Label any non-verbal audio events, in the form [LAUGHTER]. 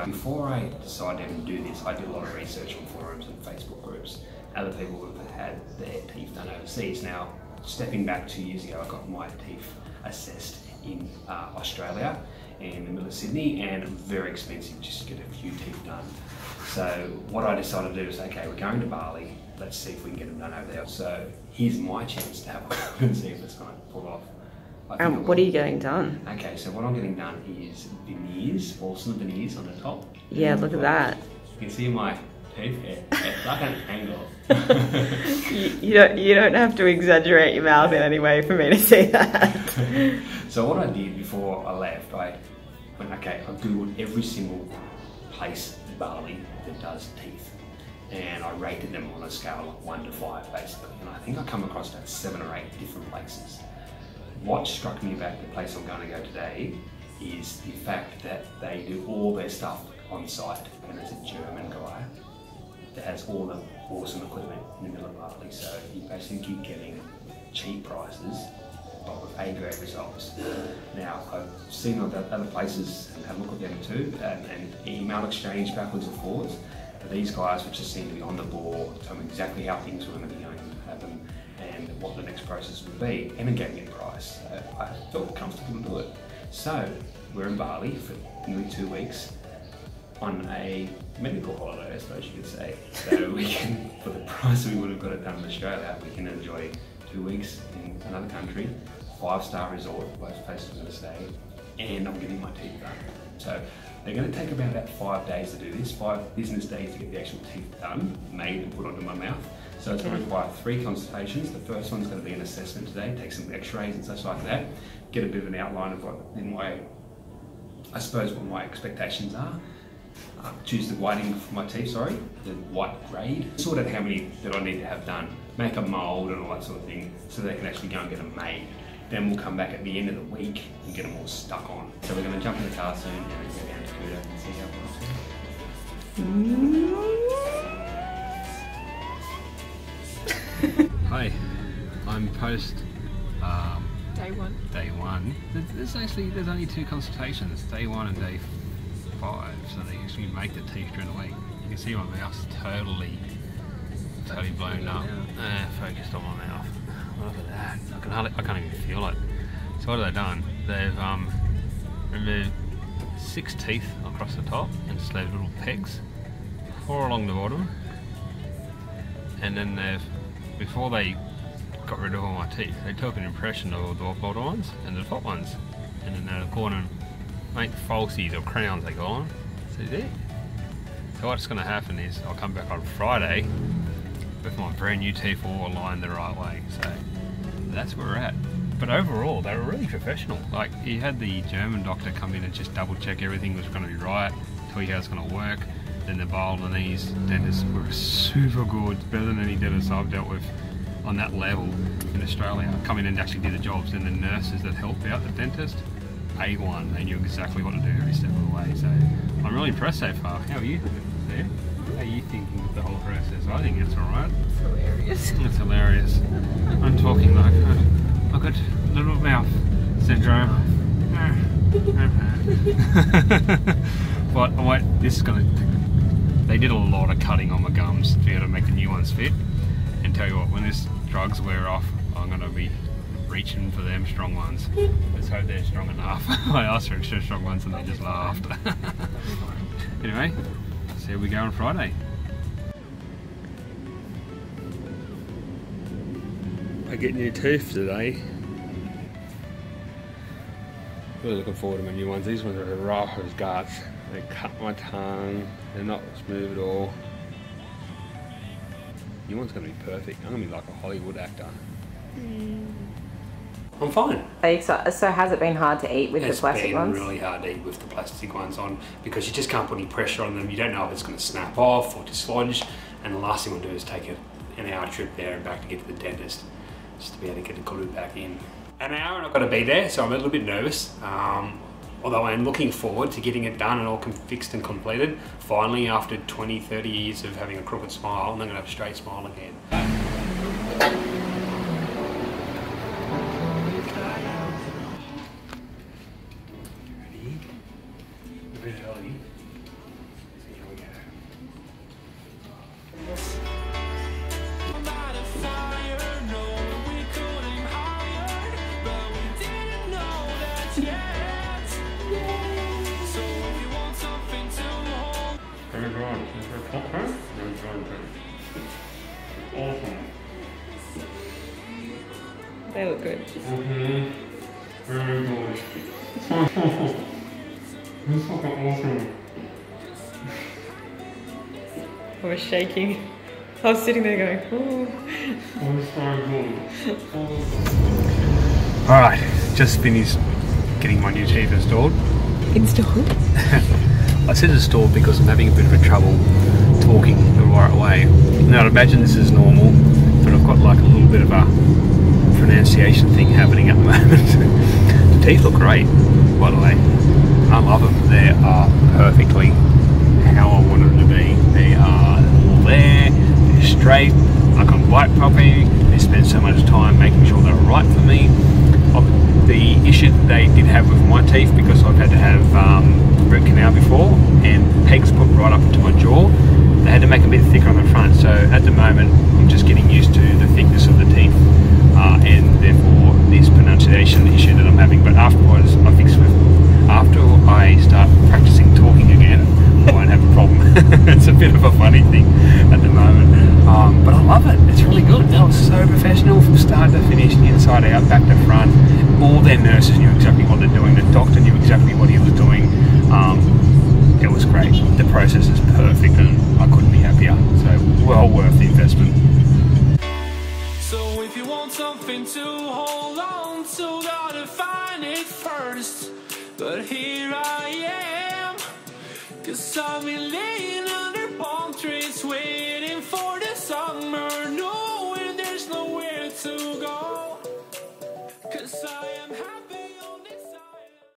done. Before I decided to do this, I did a lot of research on forums and Facebook groups. Other people who have had their teeth done overseas. Now, stepping back two years ago, I got my teeth assessed in uh, Australia in the middle of Sydney and very expensive just to get a few teeth done. So what I decided to do is, okay, we're going to Bali, let's see if we can get them done over there. So here's my chance to have a [LAUGHS] look and see if it's going to pull off. Um, what are you getting done? Okay, so what I'm getting done is veneers, porcelain veneers on the top. Yeah, look at that. You can see my teeth here. It's like an angle. [LAUGHS] you, you, don't you don't have to exaggerate your mouth in any way for me to see that. [LAUGHS] so what I did before I left, I went, okay, I googled every single place in Bali that does teeth. And I rated them on a scale of one to five basically. And I think I come across about seven or eight different places. What struck me about the place I'm going to go today is the fact that they do all their stuff on site and it's a German guy that has all the awesome equipment in the middle of Bali. So you basically keep getting cheap prices but with A-grade results. Now, I've seen other, other places and had a look at them too, and, and email exchange backwards and forwards. But these guys, which just seem to be on the ball, tell me exactly how things were going to be going to happen and what the next process would be, and gave me a price. So I felt comfortable to do it. So we're in Bali for nearly two weeks on a medical holiday, I suppose you could say. So [LAUGHS] we can, for the price we would have got it done in Australia, we can enjoy two weeks in another country, five star resort, both places I'm going to stay, and I'm getting my teeth done. So they're going to take about about five days to do this, five business days to get the actual teeth done, made and put onto my mouth. So it's going to require three consultations. The first one's going to be an assessment today, take some x-rays and such like that, get a bit of an outline of what in my, I suppose what my expectations are. Uh, choose the whiting for my teeth, sorry, the white grade. Sort out how many that I need to have done, make a mould and all that sort of thing, so they can actually go and get them made. Then we'll come back at the end of the week and get them all stuck on. So we're going to jump in the car soon and go down to Kuta and see how it I'm post um, day one. Day one. There's actually there's only two consultations, day one and day five. So they actually make the teeth during the week. You can see my mouth's totally, totally blown up. Uh, focused on my mouth. Look at that. I can hardly, I can't even feel it. So what have they done? They've um, removed six teeth across the top and just left little pegs, four along the bottom, and then they've before they got rid of all my teeth, they took an impression of all the bottom ones and the top ones, and then they've gone and make falsies or crowns they call on. See there? So what's going to happen is I'll come back on Friday with my brand new teeth all aligned the right way. So that's where we're at. But overall, they were really professional. Like, he had the German doctor come in and just double check everything was going to be right, tell you how it's going to work. Then the Balinese dentists were super good, better than any dentist I've dealt with on that level in Australia. Come in and actually do the jobs, and the nurses that helped out the dentist, A1. They knew exactly what to do every step of the way. So I'm really impressed so far. How are you there? How are you thinking of the whole process? I think it's alright. It's hilarious. [LAUGHS] It's hilarious. I'm talking like uh, I've got little mouth syndrome. Uh, uh, uh. [LAUGHS] but oh, wait, this is gonna. They did a lot of cutting on my gums to be able to make the new ones fit. And tell you what, when this drugs wear off, I'm gonna be reaching for them strong ones. Let's hope they're strong enough. [LAUGHS] I asked for extra strong ones and they just laughed. [LAUGHS] anyway, see how we go on Friday. I get new teeth today. Really looking forward to my new ones. These ones are rough as guts. They cut my tongue. They're not smooth at all. New one's gonna be perfect. I'm gonna be like a Hollywood actor. I'm fine. Are you? So has it been hard to eat with It's the plastic ones? It's been ones? really hard to eat with the plastic ones on because you just can't put any pressure on them. You don't know if it's going to snap off or dislodge. And the last thing we'll do is take a, an hour trip there and back to get to the dentist just to be able to get the glue back in. An hour and I've got to be there, so I'm a little bit nervous. Um, although I am looking forward to getting it done and all fixed and completed, finally after 20, 30 years of having a crooked smile, I'm going to have a straight smile again. Yeah! They look good. Mm-hmm. Very good. this is awesome. I was shaking. I was sitting there going, ooh. [LAUGHS] All right, just finished getting my new teeth installed. Installed? [LAUGHS] I said installed because I'm having a bit of a trouble talking the right way. Now, I'd imagine this is normal, but I've got like a little bit of a pronunciation thing happening at the moment. [LAUGHS] the teeth look great, by the way. I love them. They are perfectly how I want them to be. They are all there, they're straight. I can bite properly. They spent so much time making sure they're right for me. The issue that they did have with my teeth, because I've had to have um, root canal before, and pegs put right up into my jaw, they had to make them a bit thicker on the front. So at the moment, I'm just getting used to the thickness of the teeth, uh, and therefore this pronunciation issue that I'm having. But afterwards, I fix it. After I start practicing talking again, I won't have a problem. [LAUGHS] it's a bit of a funny thing at the moment, um, but I love it. It's really good. That was so professional from start to finish, inside out, back to front. All their nurses knew exactly what they're doing. The doctor knew exactly what he was doing. Um, it was great. The process is perfect, and I couldn't be happier. So well worth the investment. Something to hold on to, gotta find it first. But here I am, cause I've been